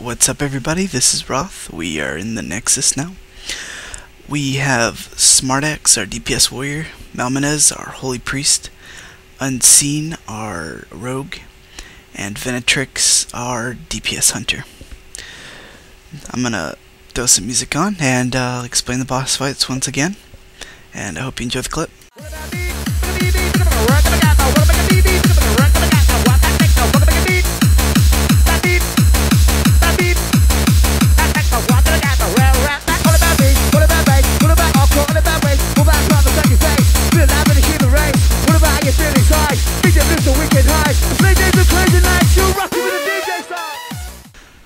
What's up, everybody? This is Roth. We are in the Nexus now. We have Smartax, our DPS warrior, Malmanez, our holy priest, Unseen, our rogue, and Venetrix, our DPS hunter. I'm gonna throw some music on and uh, explain the boss fights once again, and I hope you enjoy the clip.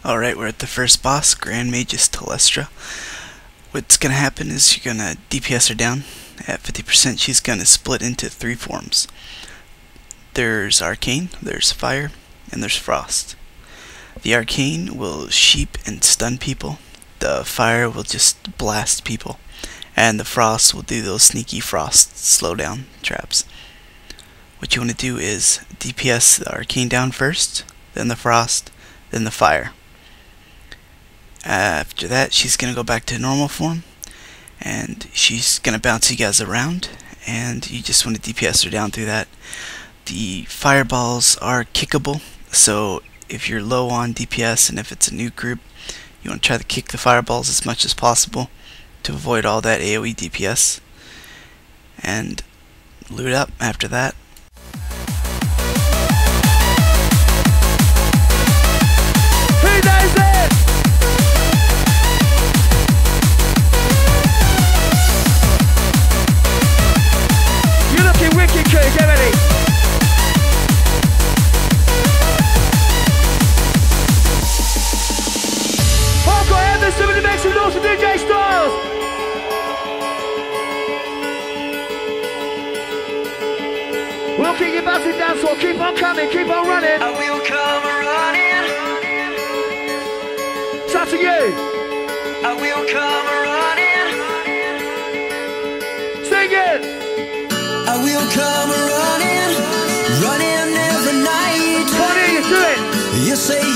Alright, we're at the first boss, Grand Magus Telestra. What's gonna happen is you're gonna DPS her down. At 50%, she's gonna split into three forms. There's Arcane, there's Fire, and there's Frost. The Arcane will sheep and stun people. The Fire will just blast people. And the Frost will do those sneaky Frost slowdown traps. What you want to do is DPS the Arcane down first, then the Frost, then the Fire. After that, she's going to go back to normal form, and she's going to bounce you guys around, and you just want to DPS her down through that. The fireballs are kickable, so if you're low on DPS and if it's a new group, you want to try to kick the fireballs as much as possible to avoid all that AoE DPS. And loot up after that. We'll keep you bouncing down, so keep on coming, keep on running. I will come running. Shout to you. I will come running. Sing it. I will come running. Running every night. Bonnie, you do it. You say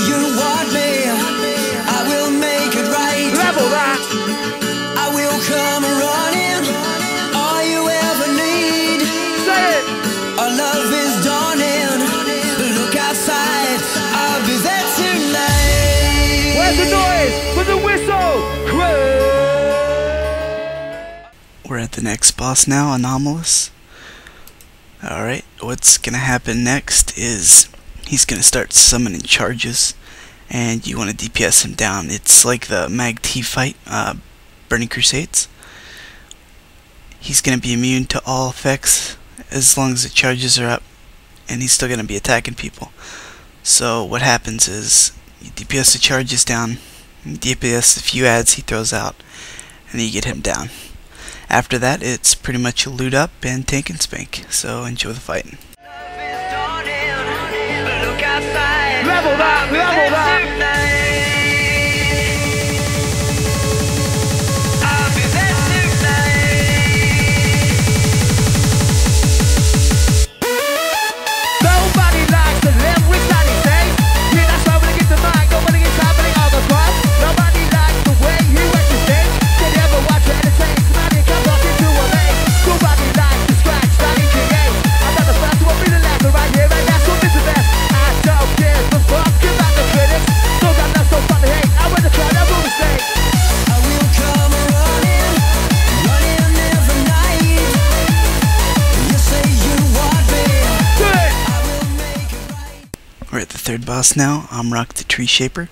the next boss now, Anomalus. Alright, what's gonna happen next is he's gonna start summoning charges, and you want to DPS him down. It's like the Mag T fight, uh, Burning Crusades. He's gonna be immune to all effects as long as the charges are up, and he's still gonna be attacking people. So what happens is you DPS the charges down, DPS the few adds he throws out, and you get him down. After that, it's pretty much loot up and tank and spank. So enjoy the fight. Love is dawning. Look We're at the third boss now, Ormorok the Tree Shaper.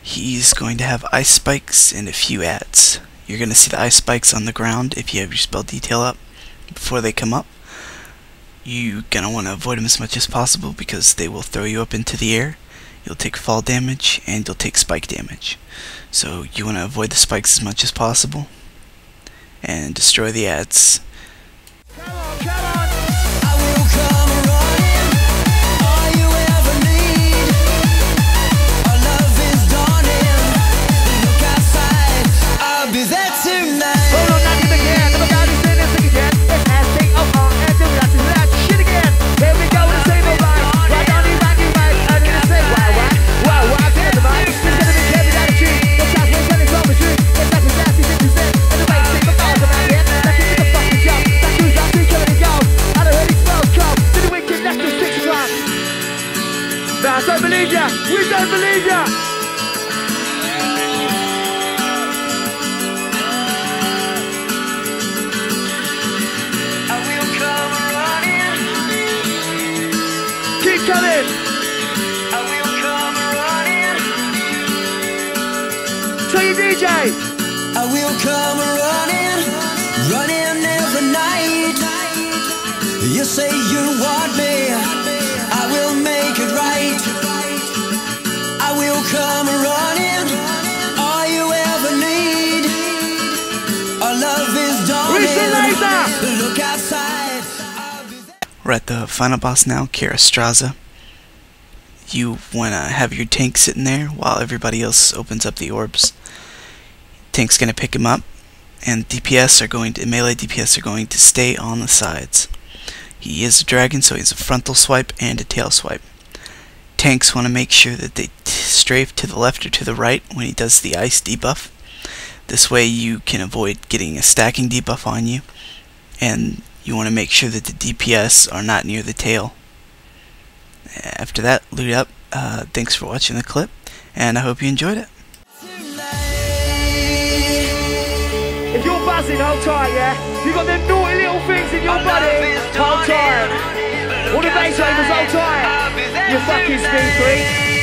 He's going to have ice spikes and a few adds. You're going to see the ice spikes on the ground if you have your spell detail up before they come up. You're going to want to avoid them as much as possible because they will throw you up into the air. You'll take fall damage and you'll take spike damage. So you want to avoid the spikes as much as possible and destroy the adds. Come on, come on! Show you DJ. I will come running, running every night. You say you want me, I will make it right. I will come running, all you ever need. Our love is Where's the laser? dawning. Look outside. I'll be there. We're at the final boss now, Keristrasza. You want to have your tank sitting there while everybody else opens up the orbs. Tank's going to pick him up, and DPS are going to melee DPS are going to stay on the sides. He is a dragon, so he has a frontal swipe and a tail swipe. Tanks want to make sure that they strafe to the left or to the right when he does the ice debuff. This way, you can avoid getting a stacking debuff on you, and you want to make sure that the DPS are not near the tail. After that, loot up. Uh, thanks for watching the clip, and I hope you enjoyed it. If you're buzzing, hold tight, yeah? You got them naughty little things in your body, hold tight. All the bass ravers, hold tight. You fucking speed freak.